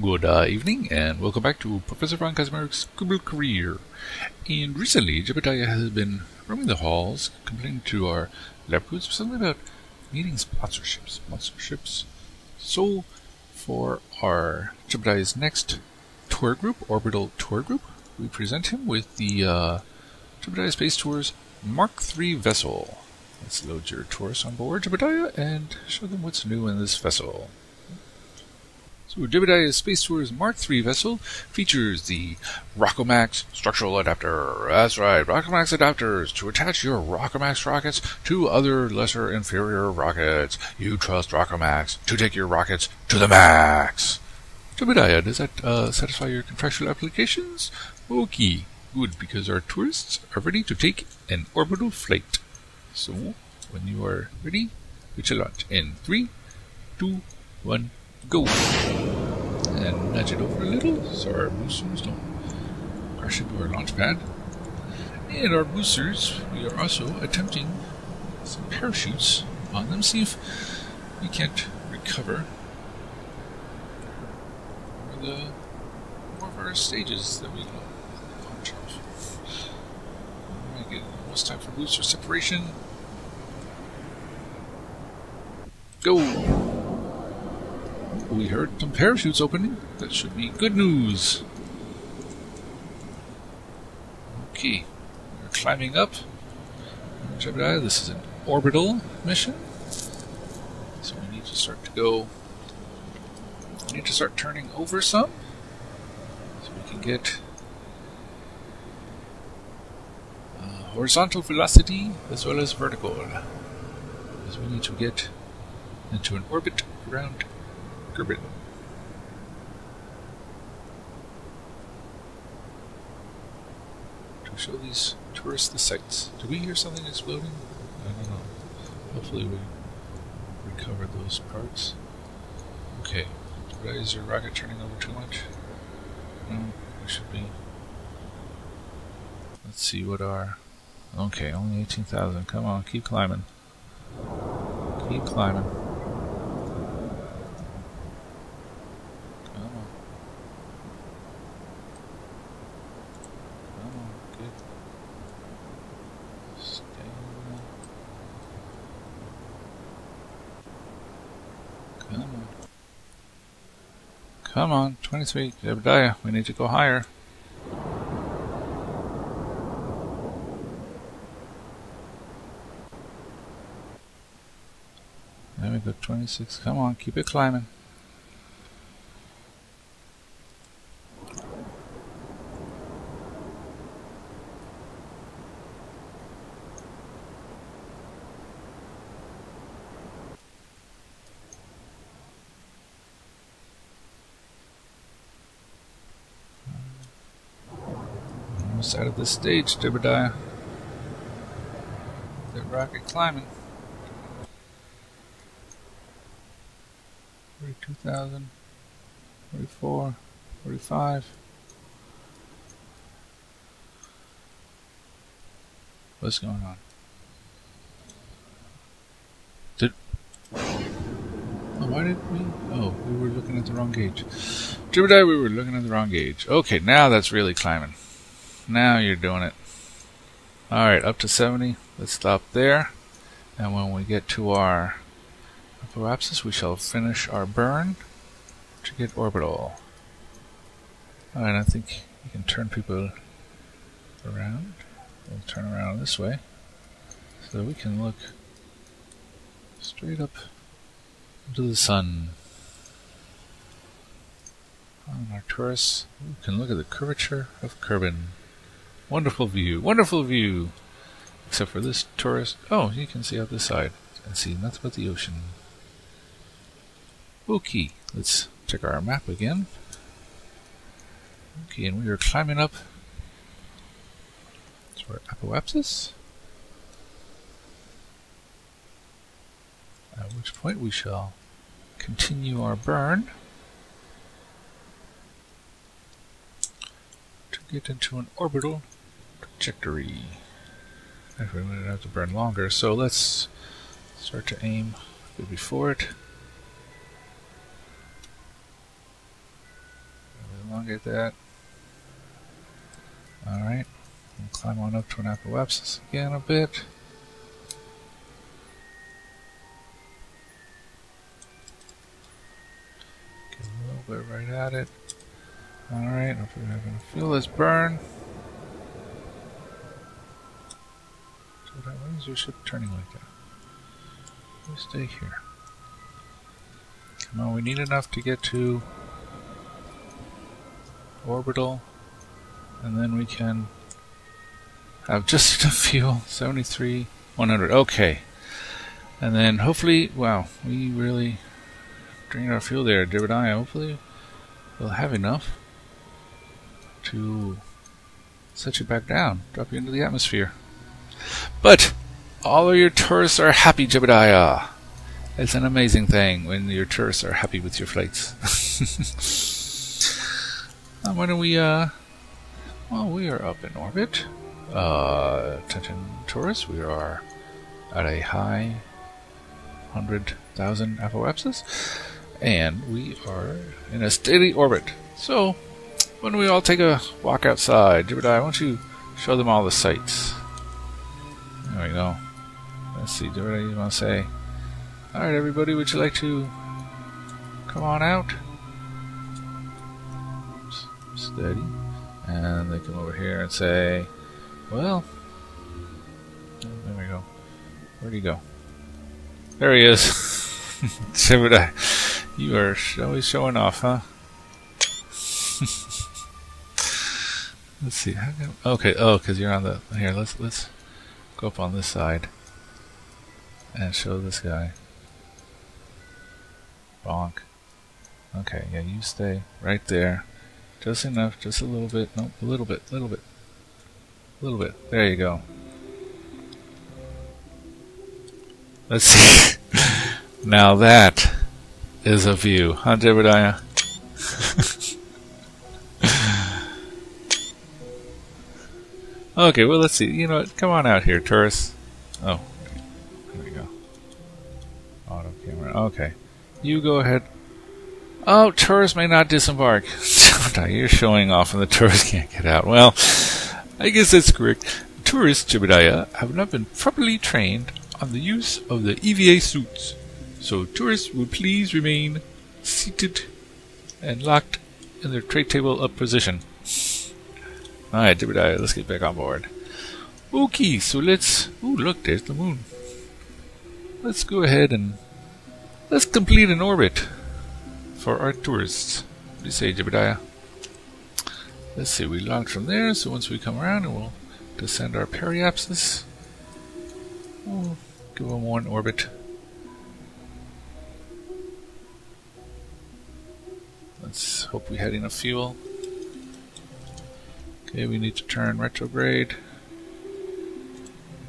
Good uh, evening, and welcome back to Professor Von Kaczmarek's Kerbal Career. And recently, Jebediah has been roaming the halls, complaining to our lab codes something about needing sponsorships. Sponsorships. So, for our Jebediah's next tour group, Orbital Tour Group, we present him with the uh, Jebediah Space Tours Mark III vessel. Let's load your tourists on board, Jebediah, and show them what's new in this vessel. So Jebediah Space Tours Mark III vessel features the Rockomax structural adapter. That's right, Rockomax adapters to attach your Rockomax rockets to other lesser inferior rockets. You trust Rockomax to take your rockets to the max. Jebediah, does that uh, satisfy your contractual applications? Okay, good, because our tourists are ready to take an orbital flight. So, when you are ready, we shall launch in three, two, one go. And nudge it over a little so our boosters don't crash into our launch pad. And our boosters, we are also attempting some parachutes on them, see if we can't recover the, more of our stages that we launch off. Alright, almost time for booster separation. Go! We heard some parachutes opening. That should be good news. Okay, we're climbing up. Jebediah, this is an orbital mission. So we need to start to go. We need to start turning over some. So we can get uh, horizontal velocity as well as vertical. Because we need to get into an orbit around Kerbin. To show these tourists the sights. Do we hear something exploding? I don't know. Hopefully we recover those parts. Okay. Is your rocket turning over too much? No, we should be. Let's see what our... Okay, only 18,000. Come on, keep climbing. Keep climbing. Come on, 23, Jebediah, we need to go higher. There we go, 26, come on, keep it climbing. Side of the stage, Jebediah. The rocket climbing. 42,000, 44, 45. What's going on? Did. Oh, why did we? Oh, we were looking at the wrong gauge. Jebediah, we were looking at the wrong gauge. Okay, now that's really climbing. Now you're doing it. Alright, up to 70. Let's stop there. And when we get to our apoapsis, we shall finish our burn to get orbital. Alright, I think you can turn people around. We'll turn around this way. So we can look straight up into the sun. On our tourists, we can look at the curvature of Kerbin. Wonderful view, wonderful view. Except for this tourist. Oh, you can see out this side and see nothing but the ocean. Okay, let's check our map again. Okay, and we are climbing up to our apoapsis. At which point we shall continue our burn. to get into an orbital trajectory. Actually, we have to burn longer, so let's start to aim before it. elongate that. Alright. Climb on up to an apoapsis again a bit. Get a little bit right at it. Alright, if we're going to feel this burn. Why is your ship turning like that? Stay here. Come on, we need enough to get to orbital, and then we can have just enough fuel. 73, 100. Okay. And then hopefully, wow, we really drained our fuel there, Jebediah. Hopefully, we'll have enough to set you back down, drop you into the atmosphere. But all of your tourists are happy, Jebediah. It's an amazing thing when your tourists are happy with your flights. Why don't we, uh, well, we are up in orbit. Uh, tourists, we are at a high 100,000 apoapsis, and we are in a steady orbit. So, when we all take a walk outside, Jebediah, why don't you show them all the sights? There we go. Let's see, Jebediah, you want to say? Alright, everybody, would you like to come on out? Steady. And they come over here and say, well, there we go. Where'd he go? There he is. Jebediah, you are always showing off, huh? let's see. okay, oh, because you're on the here. Let's let's go up on this side and show this guy. Bonk. Okay, yeah, you stay right there. Just enough, just a little bit. Nope, a little bit, a little bit. A little bit. There you go. Let's see. now that is a view, huh, Jebediah? Okay, well, let's see. You know what? Come on out here, tourists. Oh, there we go. Auto camera. Okay. You go ahead. Oh, tourists may not disembark. You're showing off and the tourists can't get out. Well, I guess that's correct. Tourists, Jebediah, have not been properly trained on the use of the EVA suits. So tourists will please remain seated and locked in their tray table up position. Alright, let's get back on board. Okay, so let's... Ooh, look, there's the moon. Let's go ahead and Let's complete an orbit for our tourists. What do you say, Jebediah? Let's see, we launch from there, so once we come around we'll descend our periapsis. We'll give them one orbit. Let's hope we had enough fuel. Okay, we need to turn retrograde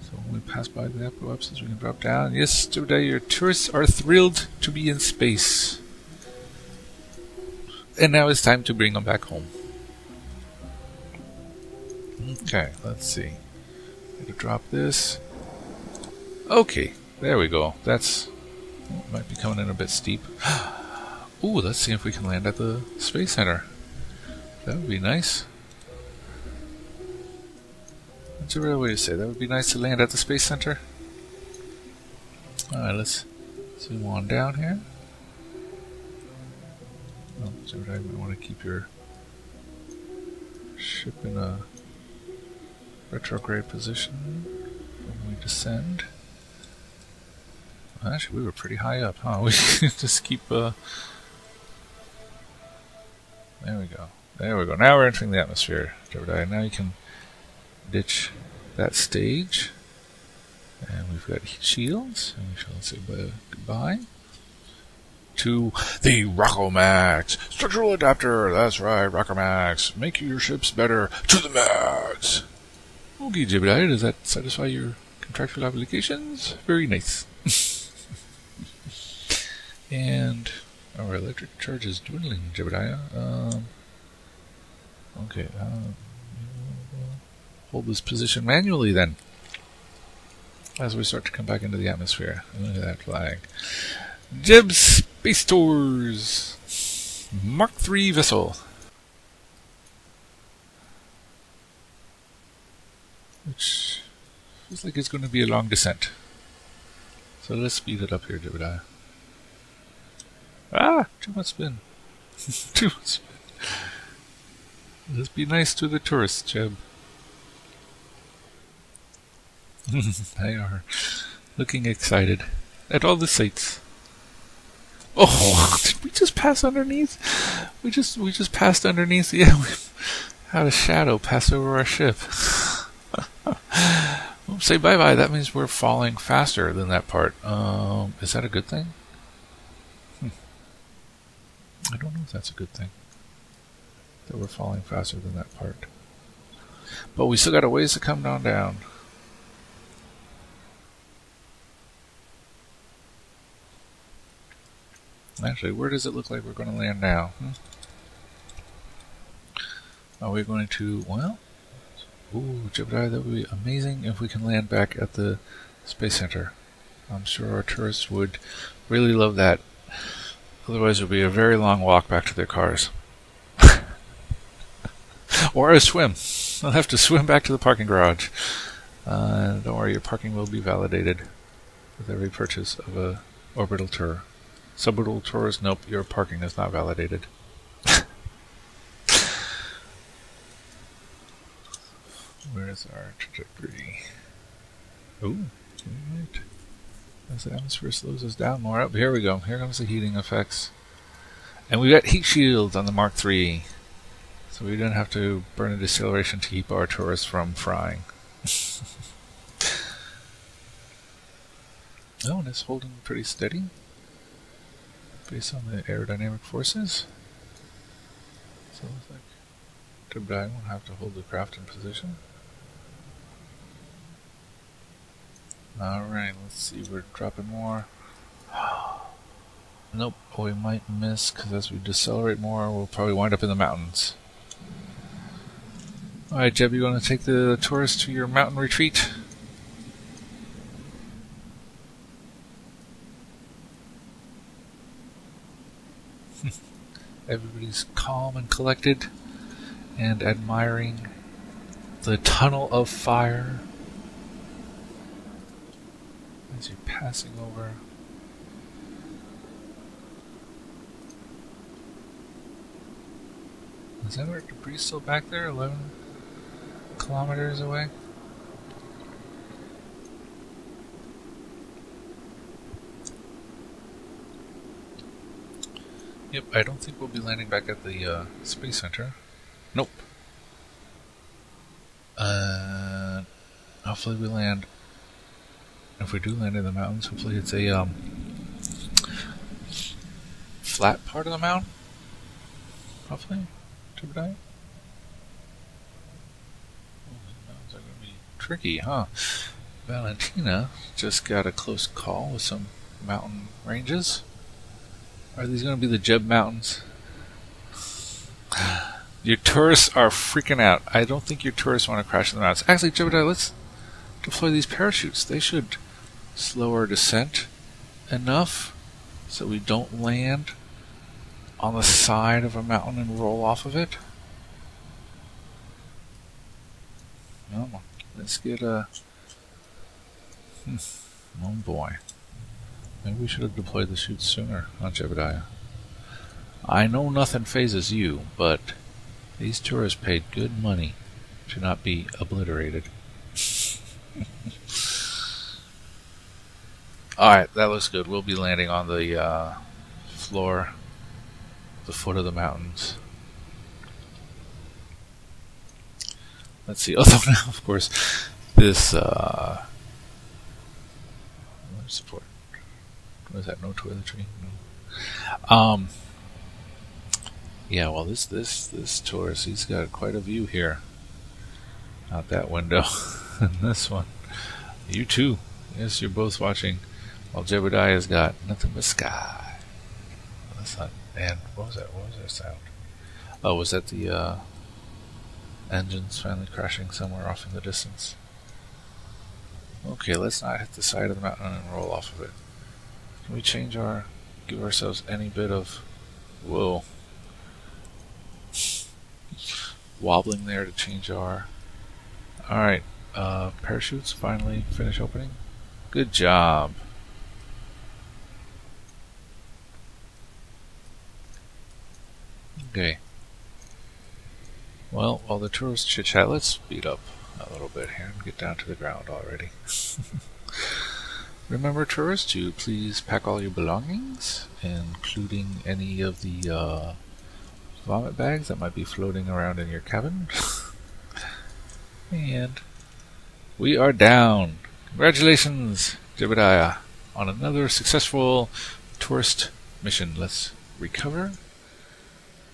So when we pass by the apoapsis, we can drop down. Yes, today your tourists are thrilled to be in space. And now it's time to bring them back home. Okay, let's see. to drop this. Okay, there we go. That's oh, might be coming in a bit steep. Ooh, let's see if we can land at the space center. That would be nice. That's a real way to say that would be nice to land at the Space Center. Alright, let's zoom on down here. Oh, I might want to keep your ship in a retrograde position when we descend. Well, actually, we were pretty high up, huh? We just keep, uh... There we go. There we go. Now we're entering the atmosphere, Jebediah. Now you can ditch that stage. And we've got shields. And we shall say goodbye to the Rockomax structural adapter. That's right, Rockomax. Make your ships better to the max. Okay, Jebediah, does that satisfy your contractual obligations? Very nice. and our electric charge is dwindling, Jebediah. Um, okay. Um, hold this position manually then as we start to come back into the atmosphere. Look at that flag. Jeb's Space Tours Mark III vessel. Which feels like it's going to be a long descent. So let's speed it up here, Jebediah. Ah! Too much spin. too much spin. Let's be nice to the tourists, Jeb. they are looking excited at all the sights. Oh, did we just pass underneath? We just we just passed underneath. Yeah, we had a shadow pass over our ship. say bye bye. That means we're falling faster than that part. Um, is that a good thing? Hmm. I don't know if that's a good thing. That we're falling faster than that part. But we still got a ways to come down down. Actually, where does it look like we're going to land now? Hmm? Are we going to, well, ooh, Jebediah, that would be amazing if we can land back at the Space Center. I'm sure our tourists would really love that. Otherwise, it would be a very long walk back to their cars. or a swim. They'll have to swim back to the parking garage. Uh, don't worry, your parking will be validated with every purchase of a orbital tour. Suborbital tours, nope, your parking is not validated. Where's our trajectory? Oh, right. As the atmosphere slows us down more. Up here we go. Here comes the heating effects. And we've got heat shields on the Mark III. So we didn't have to burn a deceleration to keep our tourists from frying. oh, and it's holding pretty steady based on the aerodynamic forces. So it looks like Jebediah won't have to hold the craft in position. Alright, let's see, we're dropping more. nope, we might miss because as we decelerate more, we'll probably wind up in the mountains. Alright, Jeb, you want to take the tourists to your mountain retreat? Everybody's calm and collected and admiring the tunnel of fire as you're passing over. Is that our debris still back there? 11 kilometers away? Yep, I don't think we'll be landing back at the uh, Space Center. Nope. Uh, hopefully we land. If we do land in the mountains, hopefully it's a um, flat part of the mountain. Hopefully. Oh, are going to be tricky, huh? Valentina just got a close call with some mountain ranges. Are these going to be the Jeb Mountains? Your tourists are freaking out. I don't think your tourists want to crash in the mountains. Actually, Jebediah, let's deploy these parachutes. They should slow our descent enough so we don't land on the side of a mountain and roll off of it. No, let's get a. Hmm, oh boy. Maybe we should have deployed the chutes sooner, huh, Jebediah? I know nothing fazes you, but these tourists paid good money to not be obliterated. Alright, that looks good. We'll be landing on the uh, floor, the foot of the mountains. Let's see. Although now, of course, this uh, support what is that? No toiletry. No. Um. Yeah. Well, this this this tourist, he's got quite a view here. Out that window, and this one. You too. Yes, you're both watching. While Jebediah's got nothing but sky. That's not. And what was that? What was that sound? Oh, was that the uh, engines finally crashing somewhere off in the distance? Okay, let's not hit the side of the mountain and roll off of it. Can we change our, give ourselves any bit of, whoa, wobbling there to change our, alright, uh, parachutes finally finish opening? Good job. Okay. Well, while the tourists chit chat, let's speed up a little bit here and get down to the ground already. Remember, tourists, to please pack all your belongings, including any of the uh, vomit bags that might be floating around in your cabin. and we are down. Congratulations, Jebediah, on another successful tourist mission. Let's recover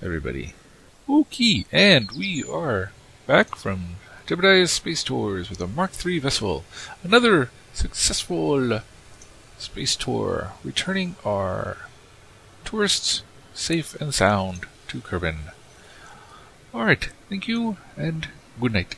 everybody. Okay, and we are back from Jebediah's Space Tours with a Mark III vessel. Another successful space tour, returning our tourists safe and sound to Kerbin. Alright, thank you, and good night.